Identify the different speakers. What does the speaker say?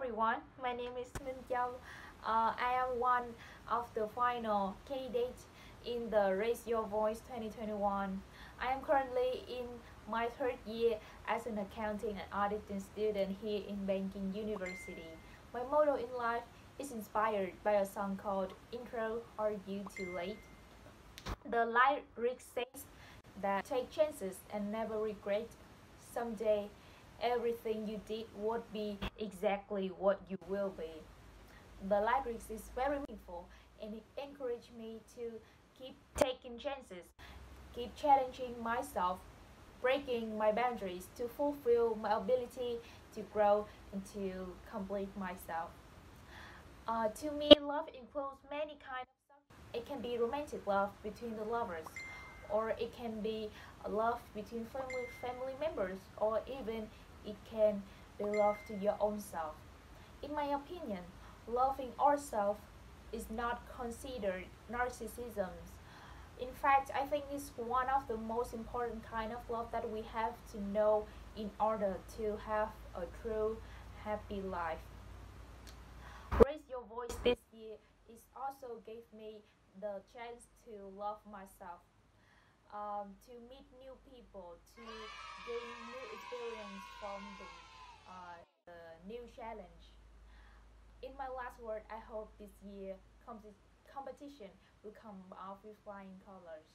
Speaker 1: everyone. My name is Minh. Uh, I am one of the final candidates in the Raise Your Voice 2021. I am currently in my third year as an accounting and auditing student here in Banking University. My motto in life is inspired by a song called Intro Are You Too Late? The lyric says that take chances and never regret. Someday everything you did would be exactly what you will be. The lyrics is very meaningful and it encouraged me to keep taking chances, keep challenging myself, breaking my boundaries to fulfill my ability to grow and to complete myself. Uh, to me, love includes many kinds of stuff. It can be romantic love between the lovers, or it can be love between family family members, or even it can be love to your own self. In my opinion, loving ourselves is not considered narcissism. In fact, I think it's one of the most important kind of love that we have to know in order to have a true happy life. Raise Your Voice this year is also gave me the chance to love myself, um, to meet new people, to gain new experience from the, uh, the new challenge. In my last word, I hope this year competition will come out with flying colors.